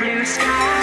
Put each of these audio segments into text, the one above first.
blue sky.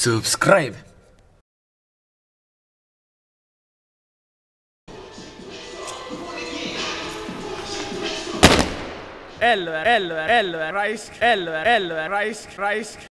subscribe. Elver, elver, elver, rice, elver, elver, rice, rice.